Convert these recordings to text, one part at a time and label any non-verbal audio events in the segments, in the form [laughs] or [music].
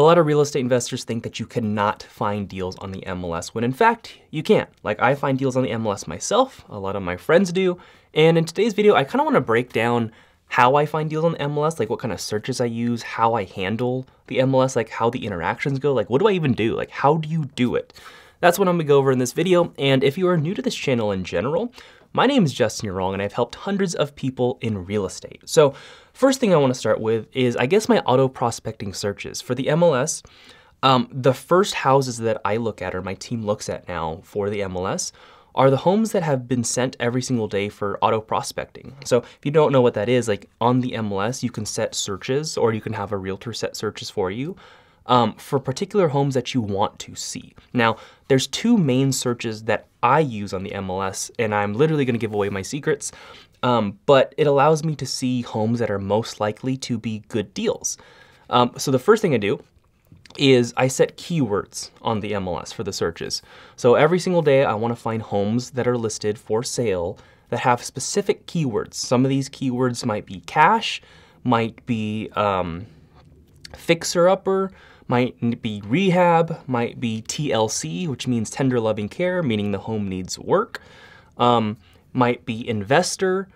A lot of real estate investors think that you cannot find deals on the MLS when in fact you can. Like I find deals on the MLS myself, a lot of my friends do, and in today's video I kind of want to break down how I find deals on MLS, like what kind of searches I use, how I handle the MLS, like how the interactions go, like what do I even do? Like how do you do it? That's what I'm gonna go over in this video, and if you are new to this channel in general, my name is Justin Yurong and I've helped hundreds of people in real estate. So first thing I wanna start with is I guess my auto prospecting searches. For the MLS, um, the first houses that I look at or my team looks at now for the MLS are the homes that have been sent every single day for auto prospecting. So if you don't know what that is, like on the MLS, you can set searches or you can have a realtor set searches for you um, for particular homes that you want to see. Now, there's two main searches that I use on the MLS, and I'm literally gonna give away my secrets, um, but it allows me to see homes that are most likely to be good deals. Um, so the first thing I do is I set keywords on the MLS for the searches. So every single day I wanna find homes that are listed for sale that have specific keywords. Some of these keywords might be cash, might be um, fixer-upper, might be rehab, might be TLC, which means tender loving care, meaning the home needs work, um, might be investor,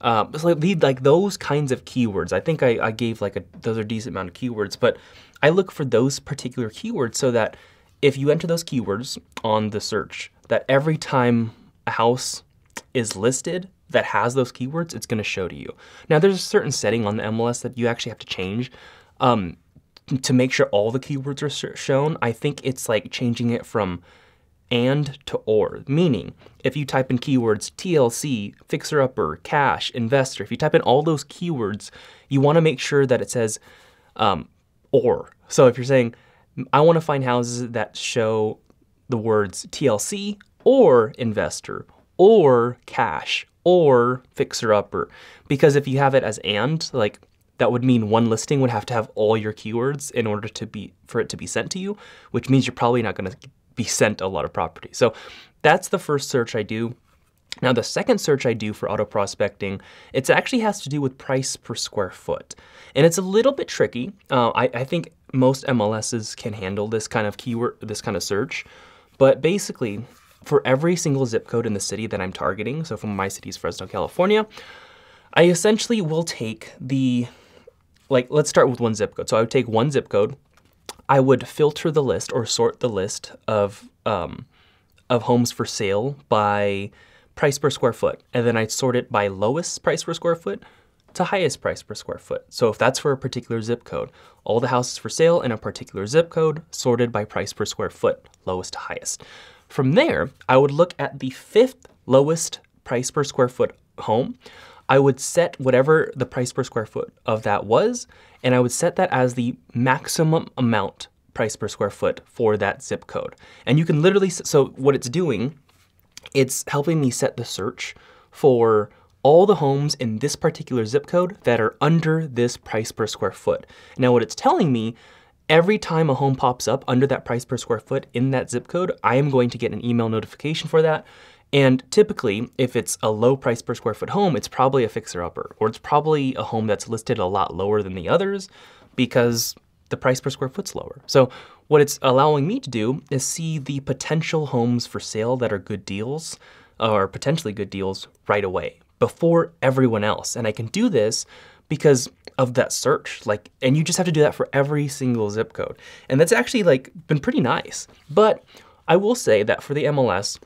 uh, so like, like those kinds of keywords. I think I, I gave like a, those are decent amount of keywords, but I look for those particular keywords so that if you enter those keywords on the search, that every time a house is listed that has those keywords, it's going to show to you. Now, there's a certain setting on the MLS that you actually have to change um, to make sure all the keywords are shown. I think it's like changing it from and to or, meaning if you type in keywords TLC, fixer upper, cash, investor, if you type in all those keywords, you want to make sure that it says um, or. So if you're saying, I want to find houses that show the words TLC or investor or cash or fixer upper, because if you have it as and, like that would mean one listing would have to have all your keywords in order to be for it to be sent to you, which means you're probably not going to be sent a lot of property. So that's the first search I do. Now the second search I do for auto prospecting, it actually has to do with price per square foot. And it's a little bit tricky. Uh, I, I think most MLSs can handle this kind of keyword, this kind of search. But basically, for every single zip code in the city that I'm targeting, so from my city is Fresno, California, I essentially will take the, like, let's start with one zip code. So I would take one zip code, I would filter the list or sort the list of, um, of homes for sale by price per square foot. And then I'd sort it by lowest price per square foot to highest price per square foot. So if that's for a particular zip code, all the houses for sale in a particular zip code sorted by price per square foot, lowest to highest. From there, I would look at the fifth lowest price per square foot home. I would set whatever the price per square foot of that was, and I would set that as the maximum amount price per square foot for that zip code. And you can literally, so what it's doing, it's helping me set the search for all the homes in this particular zip code that are under this price per square foot. Now what it's telling me, every time a home pops up under that price per square foot in that zip code, I am going to get an email notification for that and typically, if it's a low price per square foot home, it's probably a fixer upper, or it's probably a home that's listed a lot lower than the others because the price per square foot's lower. So what it's allowing me to do is see the potential homes for sale that are good deals or potentially good deals right away before everyone else. And I can do this because of that search. Like, and you just have to do that for every single zip code. And that's actually like been pretty nice. But I will say that for the MLS,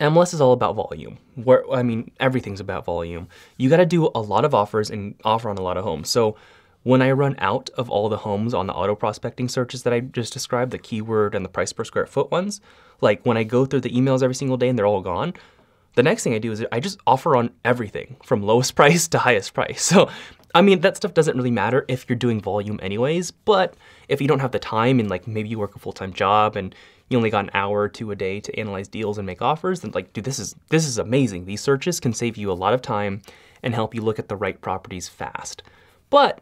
MLS is all about volume. Where I mean, everything's about volume. You got to do a lot of offers and offer on a lot of homes. So when I run out of all the homes on the auto prospecting searches that I just described, the keyword and the price per square foot ones, like when I go through the emails every single day and they're all gone, the next thing I do is I just offer on everything from lowest [laughs] price to highest price. So, I mean, that stuff doesn't really matter if you're doing volume anyways, but if you don't have the time and like maybe you work a full-time job and you only got an hour or two a day to analyze deals and make offers, then like, dude, this is this is amazing. These searches can save you a lot of time and help you look at the right properties fast. But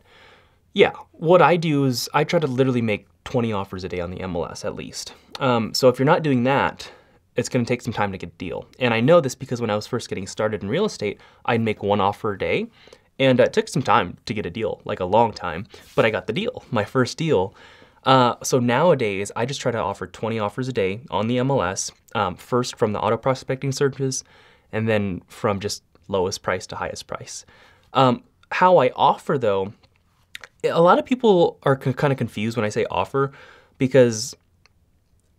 yeah, what I do is I try to literally make 20 offers a day on the MLS at least. Um, so if you're not doing that, it's going to take some time to get a deal. And I know this because when I was first getting started in real estate, I'd make one offer a day. And it took some time to get a deal, like a long time, but I got the deal, my first deal. Uh, so nowadays, I just try to offer 20 offers a day on the MLS, um, first from the auto prospecting searches, and then from just lowest price to highest price. Um, how I offer though, a lot of people are kind of confused when I say offer because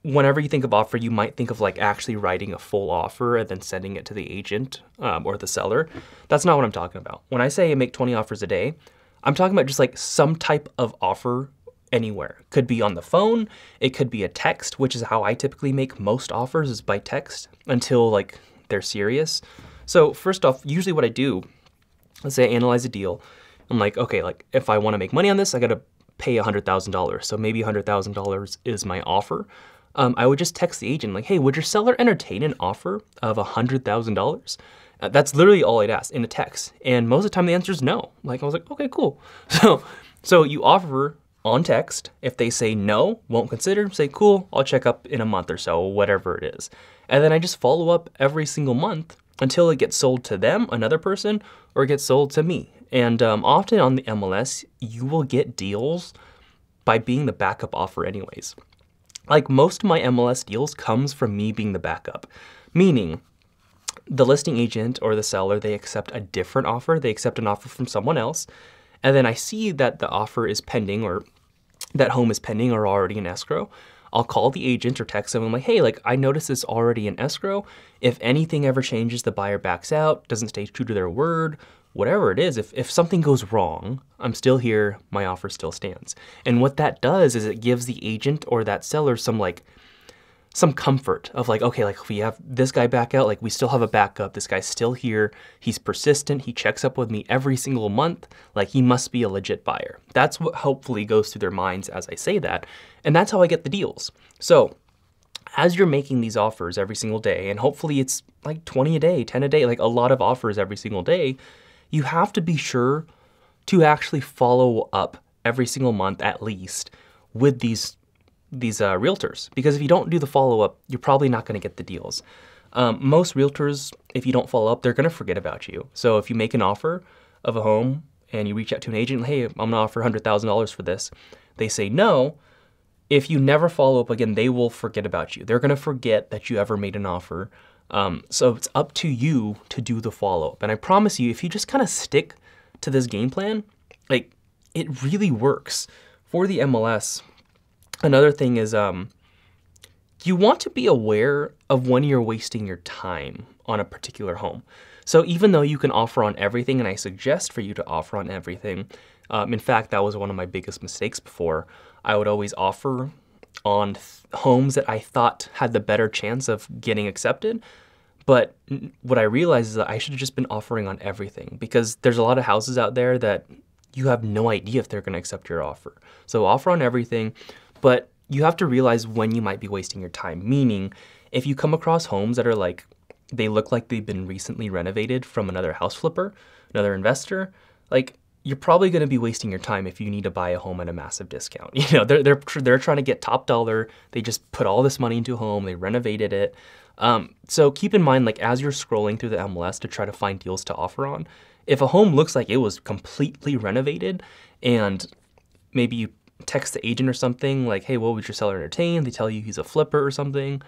whenever you think of offer, you might think of like actually writing a full offer and then sending it to the agent um, or the seller. That's not what I'm talking about. When I say make 20 offers a day, I'm talking about just like some type of offer anywhere. Could be on the phone, it could be a text, which is how I typically make most offers is by text until like they're serious. So first off, usually what I do, let's say I analyze a deal. I'm like, okay, like if I want to make money on this, I got to pay $100,000. So maybe $100,000 is my offer. Um, I would just text the agent like, hey, would your seller entertain an offer of $100,000? Uh, that's literally all I'd ask in a text. And most of the time the answer is no. Like I was like, okay, cool. [laughs] So, so you offer on text. If they say no, won't consider, say, cool, I'll check up in a month or so, whatever it is. And then I just follow up every single month until it gets sold to them, another person, or it gets sold to me. And um, often on the MLS, you will get deals by being the backup offer anyways. Like most of my MLS deals comes from me being the backup, meaning the listing agent or the seller, they accept a different offer. They accept an offer from someone else. And then I see that the offer is pending or that home is pending or already in escrow. I'll call the agent or text them. I'm like, hey, like I noticed this already in escrow. If anything ever changes, the buyer backs out, doesn't stay true to their word, whatever it is, if, if something goes wrong, I'm still here, my offer still stands. And what that does is it gives the agent or that seller some like some comfort of like, okay, like if we have this guy back out, like we still have a backup. This guy's still here. He's persistent. He checks up with me every single month. Like he must be a legit buyer. That's what hopefully goes through their minds as I say that. And that's how I get the deals. So as you're making these offers every single day, and hopefully it's like 20 a day, 10 a day, like a lot of offers every single day, you have to be sure to actually follow up every single month at least with these these uh, realtors because if you don't do the follow up, you're probably not going to get the deals. Um, most realtors, if you don't follow up, they're going to forget about you. So if you make an offer of a home and you reach out to an agent, hey, I'm going to offer $100,000 for this, they say no. If you never follow up again, they will forget about you. They're going to forget that you ever made an offer. Um, so it's up to you to do the follow up. And I promise you, if you just kind of stick to this game plan, like it really works. For the MLS, Another thing is um, you want to be aware of when you're wasting your time on a particular home. So even though you can offer on everything, and I suggest for you to offer on everything, um, in fact, that was one of my biggest mistakes before. I would always offer on homes that I thought had the better chance of getting accepted. But what I realized is that I should have just been offering on everything because there's a lot of houses out there that you have no idea if they're going to accept your offer. So offer on everything. But you have to realize when you might be wasting your time. Meaning, if you come across homes that are like, they look like they've been recently renovated from another house flipper, another investor, like you're probably going to be wasting your time if you need to buy a home at a massive discount. [laughs] You know, they're, they're, they're trying to get top dollar. They just put all this money into a home. They renovated it. Um, so keep in mind, like as you're scrolling through the MLS to try to find deals to offer on, if a home looks like it was completely renovated and maybe you text the agent or something like, hey, what would your seller entertain? They tell you he's a flipper or something.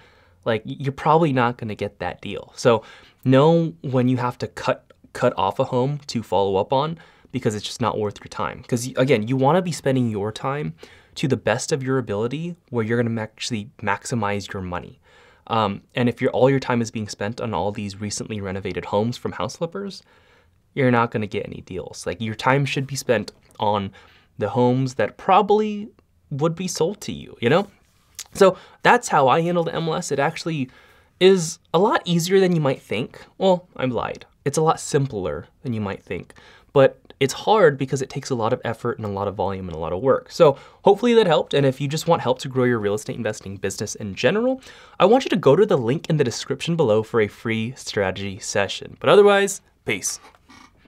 Like you're probably not going to get that deal. So know when you have to cut cut off a home to follow up on because it's just not worth your time. Because again, you want to be spending your time to the best of your ability where you're going to actually maximize your money. Um, and if all your time is being spent on all these recently renovated homes from house flippers, you're not going to get any deals. Like your time should be spent on the homes that probably would be sold to you, you know? So that's how I handle the MLS. It actually is a lot easier than you might think. Well, I'm lied. It's a lot simpler than you might think. But it's hard because it takes a lot of effort and a lot of volume and a lot of work. So hopefully that helped. And if you just want help to grow your real estate investing business in general, I want you to go to the link in the description below for a free strategy session. But otherwise, peace.